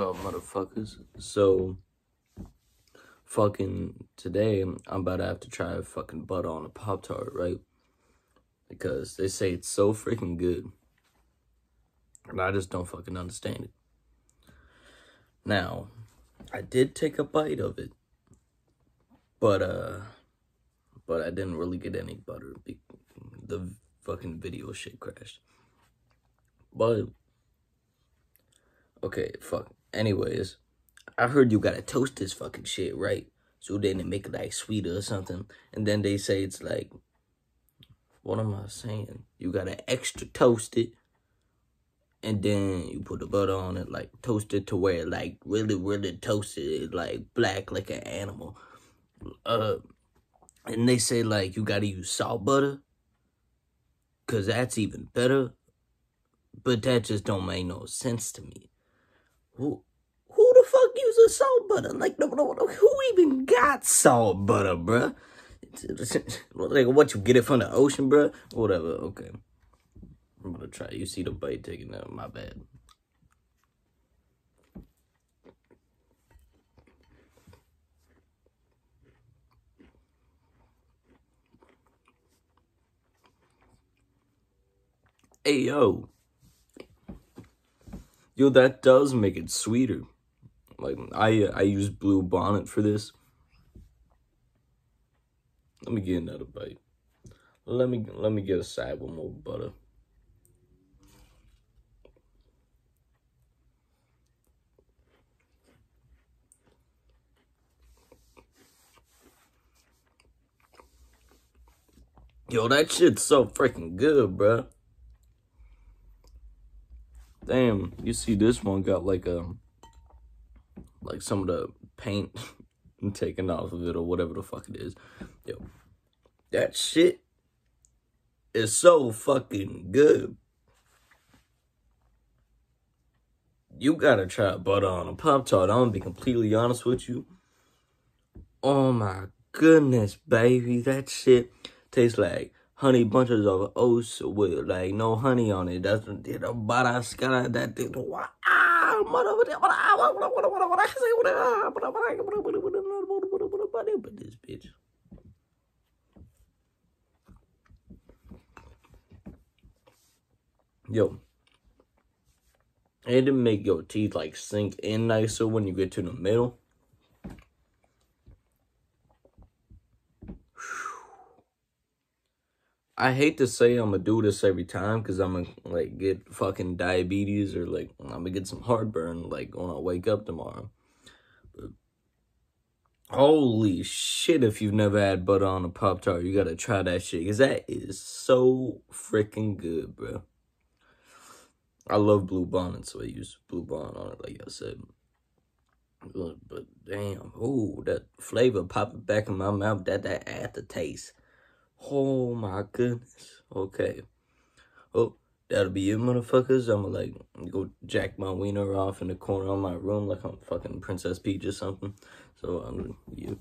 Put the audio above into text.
Up, motherfuckers? So, fucking today, I'm about to have to try a fucking butter on a Pop Tart, right? Because they say it's so freaking good. And I just don't fucking understand it. Now, I did take a bite of it. But, uh, but I didn't really get any butter. The fucking video shit crashed. But, okay, fuck. Anyways, I heard you gotta toast this fucking shit, right? So then they make it like sweeter or something. And then they say it's like, what am I saying? You gotta extra toast it. And then you put the butter on it, like toast it to where it like really, really toasted, like black like an animal. Uh, and they say like you gotta use salt butter. Cause that's even better. But that just don't make no sense to me. Who who the fuck uses salt butter? Like no, no, no who even got salt butter, bruh? like what you get it from the ocean, bruh? Whatever, okay. I'm gonna try. You see the bite taking out, my bad. Hey, yo. Yo, that does make it sweeter. Like, I uh, I use Blue Bonnet for this. Let me get another bite. Let me let me get a side with more butter. Yo, that shit's so freaking good, bruh. Damn, you see this one got like um, like some of the paint taken off of it or whatever the fuck it is. Yo, that shit is so fucking good. You gotta try butter on a Pop Tart. I'm gonna be completely honest with you. Oh my goodness, baby. That shit tastes like honey bunches of oats with like no honey on it. That's the baraskara that thing. But this bitch. Yo. To make your teeth like sink in nicer when you get to the middle. I hate to say I'm gonna do this every time because I'm gonna like get fucking diabetes or like I'm gonna get some heartburn like when I wake up tomorrow. But holy shit, if you've never had butter on a Pop Tart, you gotta try that shit because that is so freaking good, bro. I love Blue Bonnet, so I use Blue Bonnet on it, like I said. But, but damn, ooh, that flavor popping back in my mouth, that that aftertaste. Oh my goodness. Okay. Oh, that'll be it, motherfuckers. I'ma like go jack my wiener off in the corner of my room like I'm fucking Princess Peach or something. So, um, you.